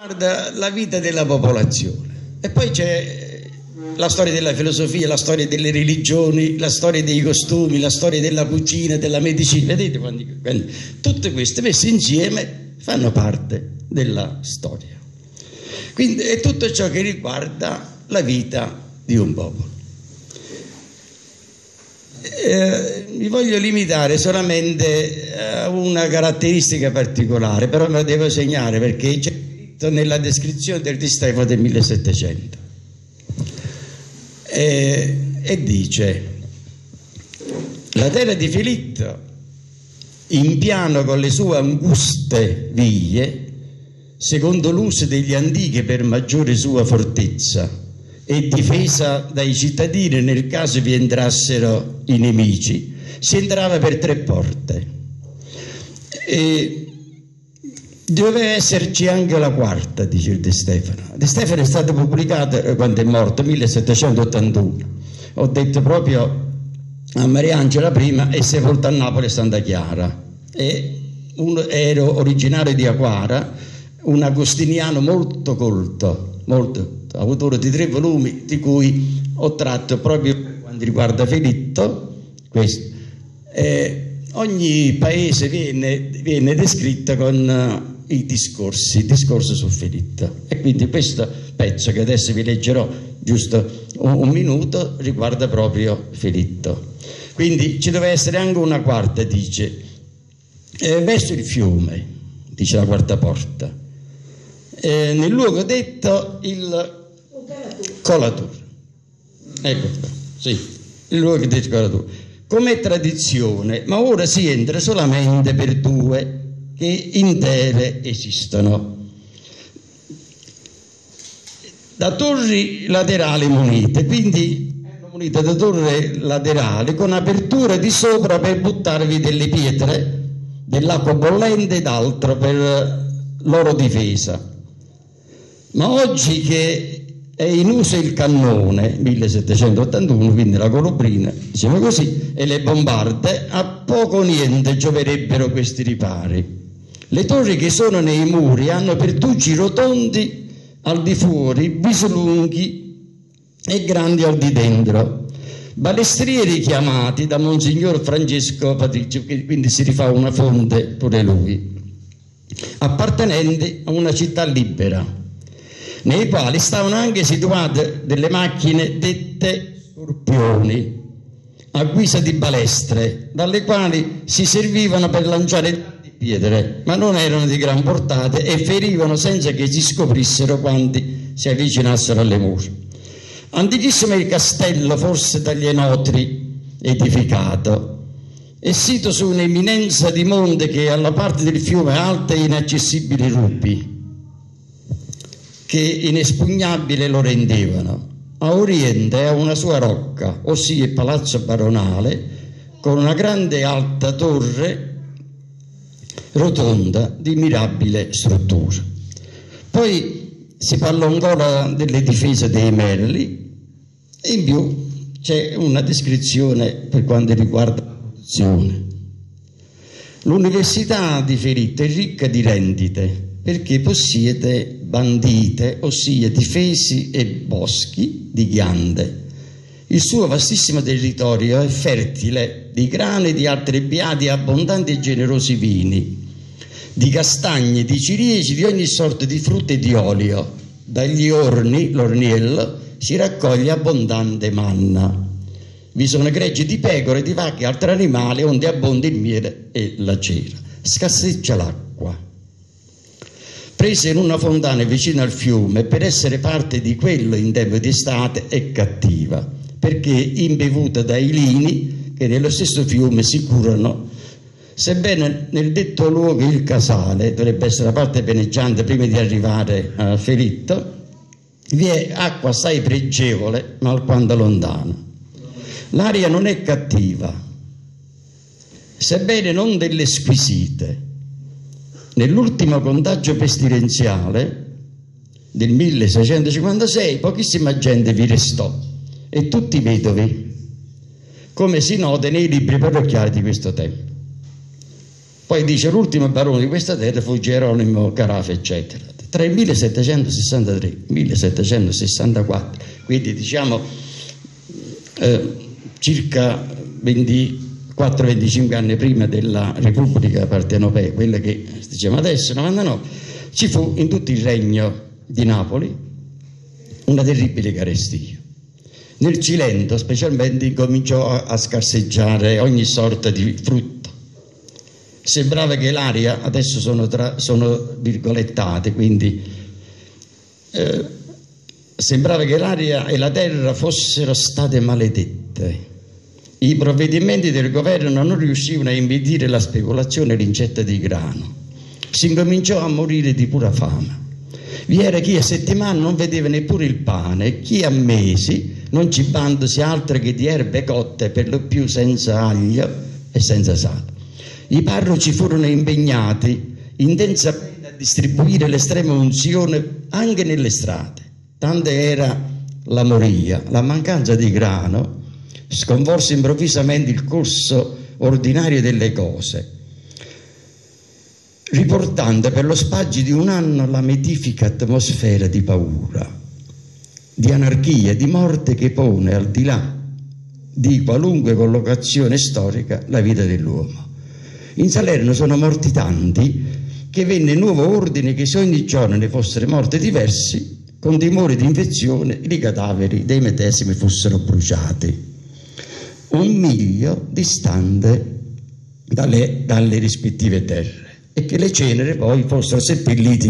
riguarda la vita della popolazione. E poi c'è la storia della filosofia, la storia delle religioni, la storia dei costumi, la storia della cucina, della medicina. Vedete quando, quando tutte queste messe insieme fanno parte della storia. Quindi è tutto ciò che riguarda la vita di un popolo. Eh, mi voglio limitare solamente a una caratteristica particolare, però me la devo segnare perché c'è nella descrizione del Di Stefano del 1700 e, e dice la terra di Filitto in piano con le sue anguste vie secondo l'uso degli antichi per maggiore sua fortezza e difesa dai cittadini nel caso vi entrassero i nemici si entrava per tre porte. E Doveva esserci anche la quarta, dice De Stefano. De Stefano è stato pubblicato eh, quando è morto, 1781. Ho detto proprio a Mariangela prima è sepolto a Napoli Santa Chiara. E uno, ero originario di Aquara, un agostiniano molto colto, molto, autore di tre volumi di cui ho tratto proprio per quanto riguarda Filitto, questo. Eh, ogni paese viene, viene descritto con i discorsi, il discorso su Filippo. E quindi questo pezzo che adesso vi leggerò giusto un, un minuto riguarda proprio Filippo. Quindi ci deve essere anche una quarta, dice, eh, verso il fiume, dice la quarta porta, eh, nel luogo detto il colatur. Ecco, sì, il luogo detto colatur. Come tradizione, ma ora si entra solamente per due che intere esistono. Da torri laterali munite, quindi munite da torre laterali con apertura di sopra per buttarvi delle pietre, dell'acqua bollente ed altro per loro difesa. Ma oggi che è in uso il cannone 1781, quindi la colobrina, diciamo così, e le bombarde, a poco o niente gioverebbero questi ripari. Le torri che sono nei muri hanno pertucci rotondi al di fuori, bislunghi e grandi al di dentro. Balestrieri chiamati da Monsignor Francesco Patricio, che quindi si rifà una fonte pure lui, appartenenti a una città libera, nei quali stavano anche situate delle macchine dette scorpioni, a guisa di balestre, dalle quali si servivano per lanciare pietre, ma non erano di gran portata e ferivano senza che si scoprissero quanti si avvicinassero alle mura. Antichissimo il castello, forse dagli enotri edificato, è sito su un'eminenza di monte che alla parte del fiume alte e inaccessibili rupi, che inespugnabile lo rendevano. A oriente ha una sua rocca, ossia il palazzo baronale, con una grande alta torre rotonda di mirabile struttura. Poi si parla ancora delle difese dei merli e in più c'è una descrizione per quanto riguarda la produzione. L'Università di Feritto è ricca di rendite perché possiede bandite, ossia difesi e boschi di ghiande. Il suo vastissimo territorio è fertile di grane, di altre biadi, abbondanti e generosi vini di castagne, di ciliegi, di ogni sorta di frutta e di olio. Dagli orni, l'orniello, si raccoglie abbondante manna. Vi sono greggi di pecore, di vacche e altri animali onde abbonda il miele e la cera. Scasseggia l'acqua. Presa in una fontana vicino al fiume, per essere parte di quello in tempo di estate è cattiva, perché imbevuta dai lini che nello stesso fiume si curano Sebbene nel detto luogo il casale dovrebbe essere la parte pianeggiante prima di arrivare a Feritto, vi è acqua assai pregevole ma alquanto lontana. L'aria non è cattiva, sebbene non delle squisite. Nell'ultimo contagio pestilenziale del 1656 pochissima gente vi restò e tutti vedovi, come si nota nei libri parrocchiali di questo tempo. Poi dice l'ultimo barone di questa terra fu Geronimo Carafa, eccetera. tra il 1763 e il 1764, quindi diciamo eh, circa 24-25 anni prima della Repubblica Partenopea, quella che diciamo adesso, 99, ci fu in tutto il regno di Napoli una terribile carestia. Nel Cilento specialmente cominciò a scarseggiare ogni sorta di frutto sembrava che l'aria, adesso sono, tra, sono virgolettate, quindi eh, sembrava che l'aria e la terra fossero state maledette. I provvedimenti del governo non riuscivano a impedire la speculazione e l'incetta di grano. Si incominciò a morire di pura fame. Vi era chi a settimana non vedeva neppure il pane, chi a mesi non cibandosi altro che di erbe cotte, per lo più senza aglio e senza sale. I parroci furono impegnati intensamente a distribuire l'estrema unzione anche nelle strade. Tanta era la moria, la mancanza di grano sconvolse improvvisamente il corso ordinario delle cose, riportando per lo spazio di un anno la metifica atmosfera di paura, di anarchia, di morte che pone al di là di qualunque collocazione storica la vita dell'uomo. In Salerno sono morti tanti che venne nuovo ordine che se ogni giorno ne fossero morti diversi, con timore di infezione i cadaveri dei medesimi fossero bruciati. Un miglio distante dalle, dalle rispettive terre e che le ceneri poi fossero seppellite